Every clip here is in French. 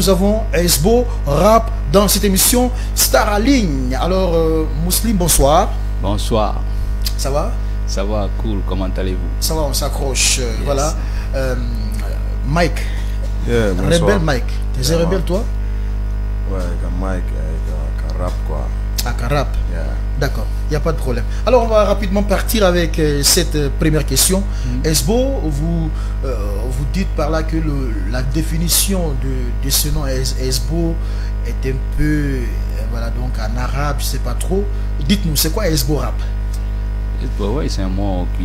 Nous avons Esbo Rap dans cette émission Star à ligne. Alors, euh, Mousseline, bonsoir. Bonsoir. Ça va? Ça va, cool. Comment allez-vous? Ça va, on s'accroche. euh, Voilà. Euh, Mike. Yeah, bonsoir. Rebelle Mike. T'es Yeah, rebelle, toi? Ouais, comme Mike, avec un rap quoi. Yeah. D'accord, il n'y a pas de problème. Alors, on va rapidement partir avec euh, cette euh, première question. Esbo, vous, euh, vous dites par là que le- la définition de, de ce nom Es- Esbo est un peu, voilà, donc en arabe, je sais pas trop. Dites-nous, c'est quoi Esbo Rap? Hezbollah, ouais, c'est un mot qui,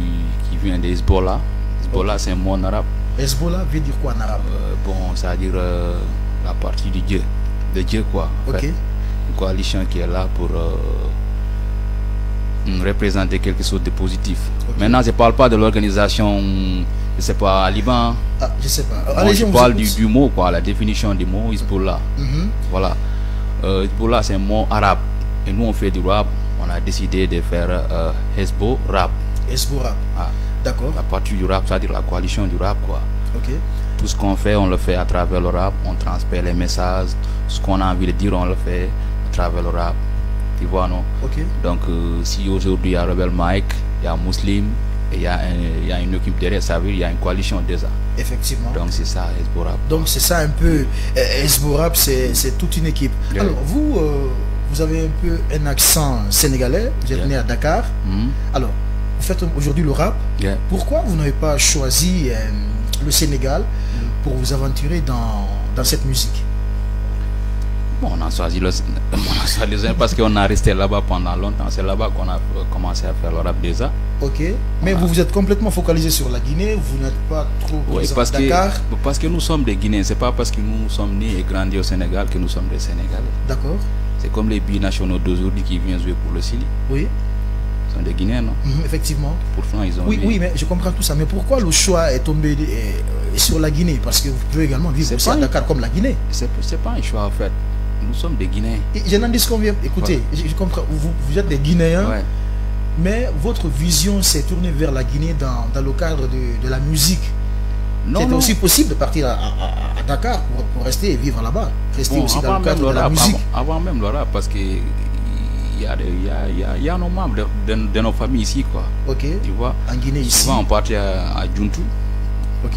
qui vient d'Hezbollah. Hezbollah, c'est un mot en arabe. Hezbollah veut dire quoi en arabe? Euh, bon, c'est-à-dire euh, la partie du Dieu. De Dieu, quoi. en Ok. fait. Coalition qui est là pour euh, mm, représenter quelque chose de positif. Maintenant, je ne parle pas de l'organisation, je sais pas, à Liban. Ah, je sais pas. Je parle du, mot, quoi, la définition du mot Hezbollah. Mhm. Voilà. Euh, Hezbollah, c'est un mot arabe. Et nous, on fait du rap. On a décidé de faire euh, Hezbo rap. Hezbo Rap. Ah, D'accord. la partie du rap, c'est-à-dire la coalition du rap, quoi. Ok. Tout ce qu'on fait, on le fait à travers le rap. On transmet les messages. Ce qu'on a envie de dire, on le fait travers le rap. Tu vois, non? Donc, euh, si aujourd'hui, il y a Rebel Mike, il y a Muslim, et il y, a un- il y a une équipe derrière, ça veut dire qu'il y a une coalition déjà. Effectivement. Donc, c'est ça, Hezbo rap. Donc c'est ça un peu, euh, Hezbo Rap, c'est toute une équipe. Yeah. Alors vous, euh, vous avez un peu un accent sénégalais, vous êtes Yeah. né à Dakar. Mhm. Alors, vous faites aujourd'hui le rap. Yeah. Pourquoi vous n'avez pas choisi euh, le Sénégal Mm. pour vous aventurer dans, dans cette musique? Bon, on a choisi le, on a choisi le parce qu'on a resté là-bas pendant longtemps. C'est là-bas qu'on a commencé à faire le rap déjà. Ok. Mais vous vous êtes complètement focalisé sur la Guinée, vous n'êtes pas trop Oui, parce que, Dakar. parce que nous sommes des Guinéens. C'est pas parce que nous sommes nés et grandis au Sénégal que nous sommes des Sénégalais. D'accord. C'est comme les binationaux d'aujourd'hui qui viennent jouer pour le Chili. Oui, Ils sont des Guinéens, non? Mhm, effectivement. Pourtant, ils ont Oui, oui, mais je comprends tout ça. Mais pourquoi le choix est tombé euh, sur la Guinée? Parce que vous pouvez également vivre aussi à Dakar comme la Guinée. C'est pas un choix, en fait. Nous sommes des Guinéens. Je n'en dis vient. Écoutez, je, je comprends. Vous, vous êtes des Guinéens, Ouais. mais votre vision s'est tournée vers la Guinée dans, dans le cadre de, de la musique. C'était aussi possible de partir à, à- à Dakar pour, pour rester et vivre là-bas. Rester Bon, aussi dans le cadre de la musique. avant, avant même rap, parce que il y y, y, a, il y a nos membres de, de- de nos familles ici, quoi. Ok. Tu vois? En Guinée ici. Souvent, on partait à, à Djuntu,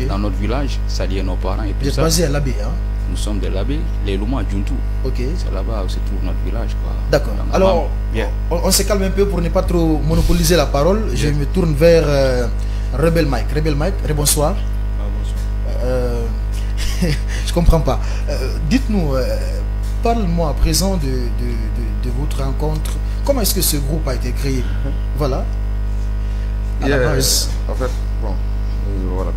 dans notre village, saluer nos parents et Vous tout êtes ça. basé à l'abbé, hein? Nous sommes des labés, les Louma à Djuntu. Ok. C'est là-bas où se trouve notre village, quoi. D'accord. Alors, on, on se calme un peu pour ne pas trop monopoliser la parole. Je me tourne vers euh, Rebel Mike. Rebel Mike, bonsoir. Ah, bonsoir. Euh, je comprends pas. Euh, Dites-nous, euh, parle-moi à présent de, de, de- de votre rencontre. Comment est-ce que ce groupe a été créé? Voilà. À la base. En fait, bon, euh, voilà,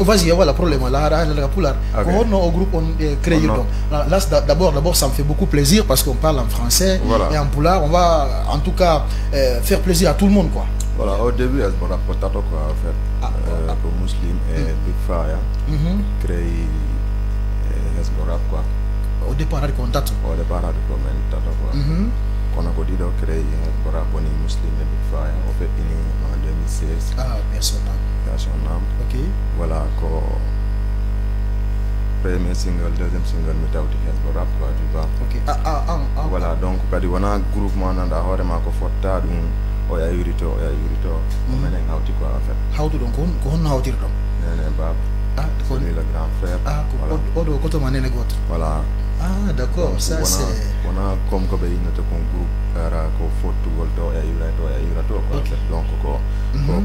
Vas-y, voilà, problème. Là. Comment on- au groupe on créé non. donc Là, c'est d'abord, d'abord, ça me fait beaucoup plaisir parce qu'on parle en français Voilà. et en poulard. On va, en tout cas, euh, faire plaisir à tout le monde, quoi. Voilà, au début, elle me rapportait quoi, en fait. Ah, euh, ah. Pour Muslim et Big Fire, Mhm. créé Hezbollah quoi. Au départ, on contact. Au départ, on a commenté quoi. Mhm. On a dit créer Hezbollah pour les Muslim et Big Fire. On fait en 2016. Ah. Création d'âme. Ok. Voilà, ko premier single, deuxième single, mi tawti Hezbollah quoi, tu vois. Ok. Ah, ah, ah, ah. voilà donc kadi wona groupement nanda hoore ma ko fotta ɗum o yayurito o yayurito ko minen hawti quoi en fait Hawdu ɗon ko ko honno hawtirta ɗon nene baba Ah, ko lui le grand frère Ah, ko oɗo koto ma nene goto voilà. Ah, d'accord, ça c'est... wona comme ko ɓe yinnata kon groupe ara ko fottugol to o yayura to o yayura to quoi donc ko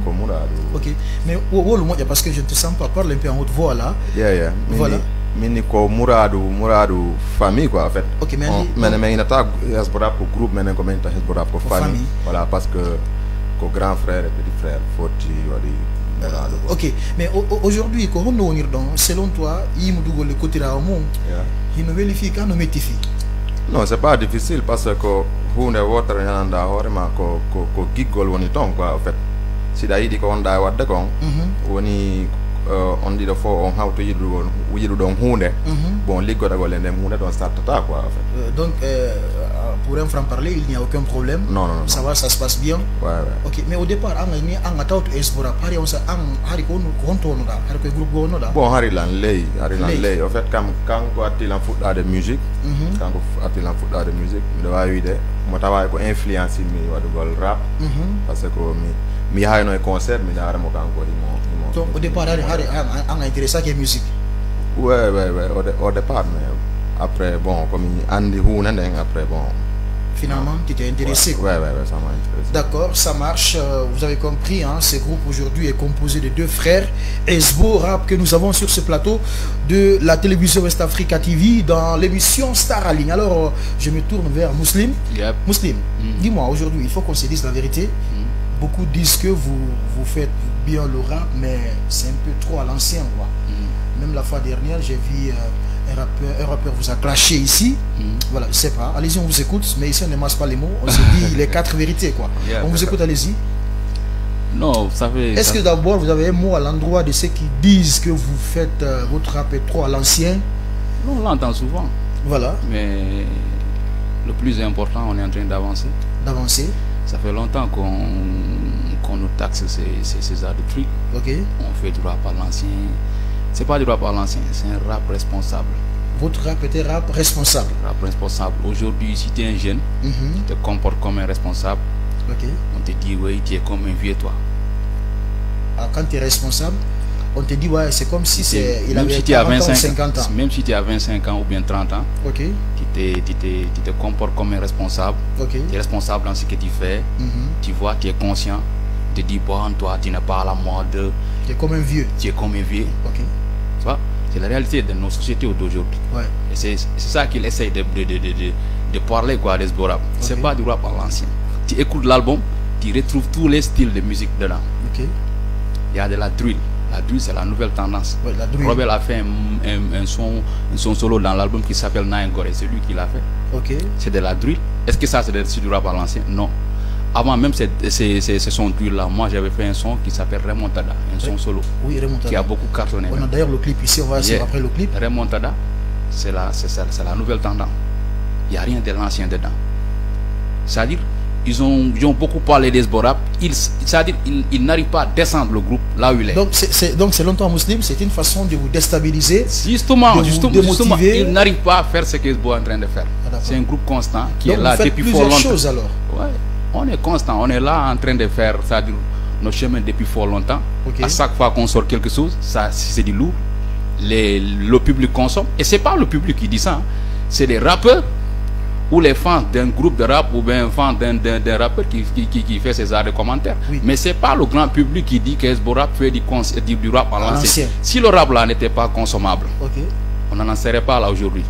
ko muraɗu Ok, mais wo- wolu moƴƴa parce que je ne te sens pas parler un peu en haute voix là. yeah yeah. Voilà. minni ko muraɗu muraɗu famille quoi en fait. Ok, mene min yinnata hesborap ko groupe menen ko min yinnata hesborap ko famille. voilà parce que ko grand frère et petit frère fotti waɗi muraɗu quoi. Ok, mais au- au- aujourd'hui ko honno wonir ɗon selon toi yimo dugolle kotirawo mum Yeah. hino weeli fi ka no metti fi non c'est pas difficile parce que hunde wotere ñananda hoorema ko ko ko giggol woni toon quoi en fait. Siɗa yiiɗi ko wonɗa wadde kon woni on ɗiɗo fof on hawto yiɗuɗon yiɗuɗon hunde bon liggodagol e nden hunde ɗon sartata quoi en fait. Euh, donc euh, pour un franc-parler, il n'y a aucun problème. Non, non, non. Ça va, ça se passe bien. Ouais, ouais. Ok, mais au départ, on a mis un atout esbora. Pari on sa ang hari ko ko to no da, hari ko groupe no da. Bon, hari lan ley, hari lan Ley. ley. En fait, quand quand ko atilan fuɗɗade musique, Mhm. quand ko atilan fuɗɗade musique, miɗo wawi wide mo tawa ko influence mi waɗugol rap Mhm. par ce que mi mi yahayno e concert mi daramo kanko imo imo Donc au départ, hari hari ang intéressé à la musique. ouais ouais ouais au, dé- au départ mais après bon comme hunde nden après bon Finalement, tu t'es intéressé. ouais ouais ouais, ouais ça m'a intéressé D'accord, ça marche. Euh, Vous avez compris, hein, ce groupe aujourd'hui est composé de deux frères. Esbo Rap que nous avons sur ce plateau de la télévision West Africa TV dans l'émission Star Align. Alors, euh, je me tourne vers Muslim. Yep. Muslim, Mm. dis-moi aujourd'hui, il faut qu'on se dise la vérité. Mm. Beaucoup disent que vous, vous faites bien le rap, mais c'est un peu trop à l'ancien. quoi. Mm. Même la fois dernière, j'ai vu euh, un, rappeur, un rappeur vous a clashé ici. Mm. Voilà, je sais pas. Allez-y, on vous écoute, mais ici on ne masse pas les mots. On se dit les quatre vérités. quoi. Yeah, on vous écoute, allez-y. Non, ça fait. Est-ce ça- que d'abord vous avez un mot à l'endroit de ceux qui disent que vous faites euh, votre rap est trop à l'ancien? On l'entend souvent. Voilà, Mais le plus important, on est en train d'avancer. d'avancer. Ça fait longtemps qu'on nous taxe ces, ces, ces arts de trucs. Ok. On fait du rap à l'ancien. C'est pas du rap à l'ancien, c'est un rap responsable. Votre rap était rap responsable. Rap responsable. Aujourd'hui, si tu es un jeune, Mhm. tu te comportes comme un responsable. On te dit, oui, tu es comme un vieux, toi. Ah, quand tu es responsable, on te dit, ouais, c'est comme si c'est, il même avait si tu as 40 ans, 25 50 ans. Même si tu as 25 ans ou bien 30 ans, tu te, tu te, tu te comportes comme un responsable. Tu es responsable dans ce que tu fais. Mhm. Tu vois, tu es conscient. Tu te dis, bon, toi, tu n'es pas à la mode. Tu es comme un vieux. Tu es comme un vieux. C'est la réalité de nos sociétés d'aujourd'hui. Ouais. Et c'est c'est ça qu'il essaye de, de, de, de, parler quoi, des rap. C'est Ok. pas du rap à l'ancien. Tu écoutes l'album, tu retrouves tous les styles de musique dedans. Il y a de la drill. La drill, c'est la nouvelle tendance. Ouais, la druide. Robert a fait un, un- un son, un son solo dans l'album qui s'appelle Nine Gore. C'est lui qui l'a fait. C'est de la drill. Est-ce que ça, c'est c'est du rap à l'ancien Non. Avant même ces, ces, ces, ces sons drill-là, moi, j'avais fait un son qui s'appelle Remontada, un son solo, Oui, remonte. qui a beaucoup cartonné. On a d'ailleurs le clip ici, on va Yeah. après le clip. Remontada, c'est la, c'est nouvelle tendance. Il n'y a rien de l'ancien dedans. C'est-à-dire, ils ont, ils ont beaucoup parlé des Borap. C'est-à-dire, ils, ils n'arrivent pas à descendre le groupe là où il est. Donc, c'est, donc c'est longtemps musulman, c'est une façon de vous déstabiliser. justement, de vous justement, justement, démotiver. ils n'arrivent pas à faire ce que Esbo est en train de faire. Ah, c'est un groupe constant qui Donc, est là vous depuis fort longtemps. choses alors. On est constant, on est là en train de faire c'est-à-dire, nos chemins depuis fort longtemps. À chaque fois qu'on sort quelque chose, ça c'est du lourd. Les, le public consomme. Et c'est pas le public qui dit ça. hein. C'est les rappeurs ou les fans d'un groupe de rap ou bien fans d'un, d'un, d'un rappeur qui, qui, qui, fait ses arts de commentaires. Oui. Mais c'est pas le grand public qui dit que Esbo Rap fait du, cons- du, du rap à l'ancien. Si le rap là n'était pas consommable, on n'en serait pas là aujourd'hui.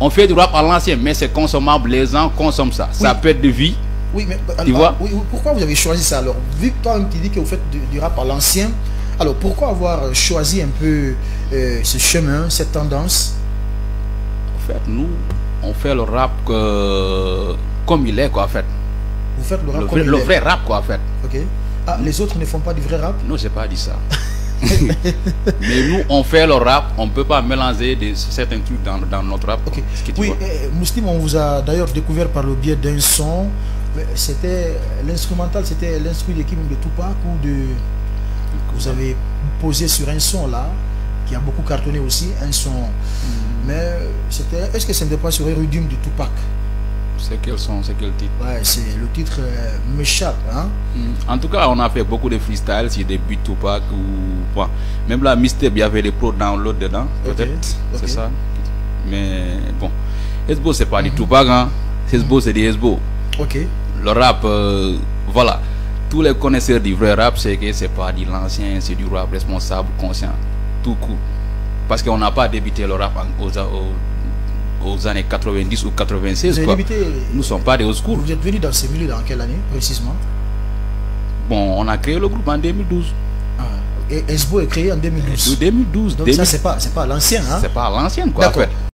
On fait du rap à l'ancien, mais c'est consommable, les gens consomment ça. Ça perd de vie. Oui, mais alors, Tu vois? oui, pourquoi vous avez choisi ça alors? Vu que toi, tu dis que vous faites du, du rap à l'ancien, alors pourquoi avoir choisi un peu euh, ce chemin, cette tendance? En fait, nous, on fait le rap que- comme il est, quoi, en fait. Vous faites le rap Le, comme vrai, il le est. vrai rap, quoi, en fait. Ok. Ah, les autres ne font pas du vrai rap? Non, j'ai pas dit ça. Mais nous, on fait le rap, on peut pas mélanger des, certains trucs dans, dans notre rap. Ok. Ce que tu Oui, vois. euh, Mouslim, on vous a d'ailleurs découvert par le biais d'un son. C'était l'instrumental, c'était l'instru d'équipe de Tupac ou de. Vous avez posé sur un son là, qui a beaucoup cartonné aussi, un son. Mais c'était. Est-ce que ce n'était pas sur Erudium de Tupac? C'est quel son, c'est quel titre? Ouais, c'est le titre euh, m'échappe, hein. En tout cas, on a fait beaucoup de freestyle sur des beats Tupac ou quoi. Même la Mystère, il y avait des pros download dedans, peut-être. C'est ça. Mais bon, Hezbo, c'est pas du Tupac, hein. Hezbo, c'est du Hezbo. Ok. Le rap, euh, voilà. Tous les connaisseurs du vrai rap, c'est que c'est pas de l'ancien, c'est du rap responsable, conscient, tout court. Parce qu'on n'a pas débuté le rap en- aux, aux- aux années 90 ou Vous 96. avez Quoi. débuté. Nous ne sommes pas des hauts school. Vous êtes venu dans ces milieux dans quelle année précisément? Bon, on a créé le groupe en 2012. ah. Et Esbo est créé en 2012. De 2012, Donc 2000, ça, c'est pas, pas l'ancien, hein? C'est pas à l'ancienne quoi. D'accord.